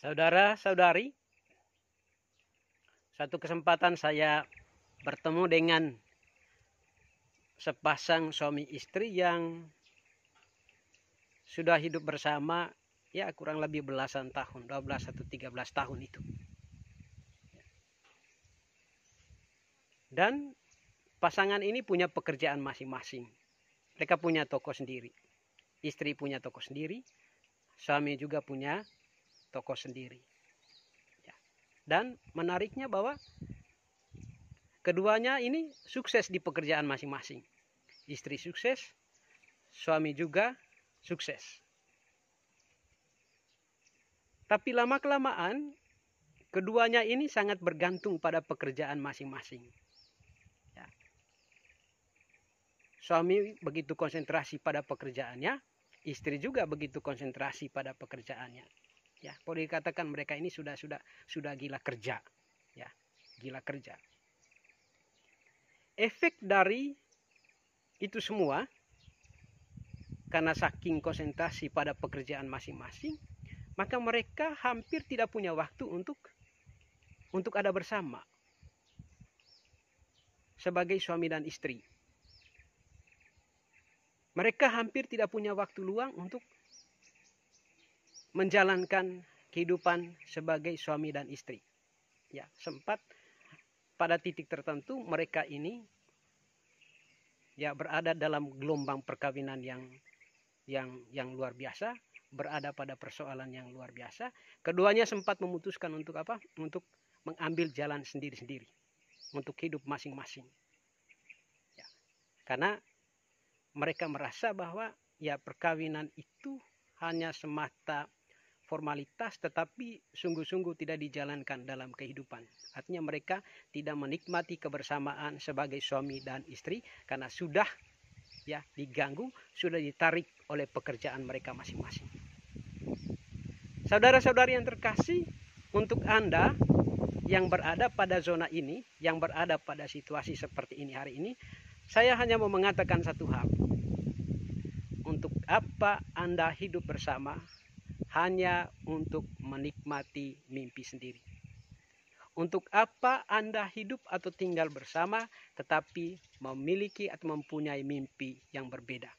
Saudara-saudari, satu kesempatan saya bertemu dengan sepasang suami istri yang sudah hidup bersama ya kurang lebih belasan tahun, 12 atau 13 tahun itu. Dan pasangan ini punya pekerjaan masing-masing. Mereka punya toko sendiri. Istri punya toko sendiri, suami juga punya toko sendiri. Ya. Dan menariknya bahwa keduanya ini sukses di pekerjaan masing-masing. Istri sukses, suami juga sukses. Tapi lama-kelamaan keduanya ini sangat bergantung pada pekerjaan masing-masing. Ya. Suami begitu konsentrasi pada pekerjaannya, istri juga begitu konsentrasi pada pekerjaannya ya boleh dikatakan mereka ini sudah sudah sudah gila kerja. Ya gila kerja. Efek dari itu semua karena saking konsentrasi pada pekerjaan masing-masing maka mereka hampir tidak punya waktu untuk untuk ada bersama. Sebagai suami dan istri. Mereka hampir tidak punya waktu luang untuk menjalankan kehidupan sebagai suami dan istri. Ya, sempat pada titik tertentu mereka ini ya berada dalam gelombang perkawinan yang yang yang luar biasa, berada pada persoalan yang luar biasa. Keduanya sempat memutuskan untuk apa? Untuk mengambil jalan sendiri-sendiri, untuk hidup masing-masing. Ya. Karena mereka merasa bahwa ya perkawinan itu hanya semata formalitas tetapi sungguh-sungguh tidak dijalankan dalam kehidupan. Artinya mereka tidak menikmati kebersamaan sebagai suami dan istri karena sudah ya diganggu, sudah ditarik oleh pekerjaan mereka masing-masing. Saudara-saudari yang terkasih, untuk Anda yang berada pada zona ini, yang berada pada situasi seperti ini hari ini, saya hanya mau mengatakan satu hal. Untuk apa Anda hidup bersama hanya untuk menikmati mimpi sendiri. Untuk apa Anda hidup atau tinggal bersama tetapi memiliki atau mempunyai mimpi yang berbeda?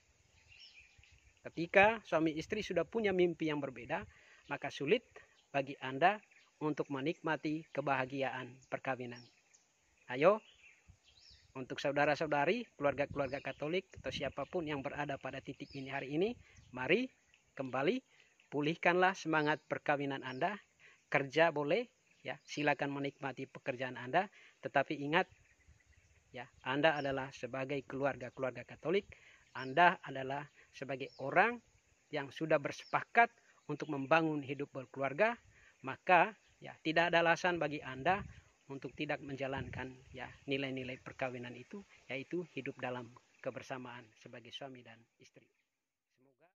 Ketika suami istri sudah punya mimpi yang berbeda, maka sulit bagi Anda untuk menikmati kebahagiaan perkawinan. Ayo, untuk saudara-saudari, keluarga-keluarga Katolik, atau siapa pun yang berada pada titik ini hari ini, mari kembali pulihkanlah semangat perkawinan Anda. Kerja boleh, ya, silakan menikmati pekerjaan Anda, tetapi ingat ya, Anda adalah sebagai keluarga-keluarga Katolik, Anda adalah sebagai orang yang sudah bersepakat untuk membangun hidup berkeluarga, maka ya tidak ada alasan bagi Anda untuk tidak menjalankan ya nilai-nilai perkawinan itu yaitu hidup dalam kebersamaan sebagai suami dan istri.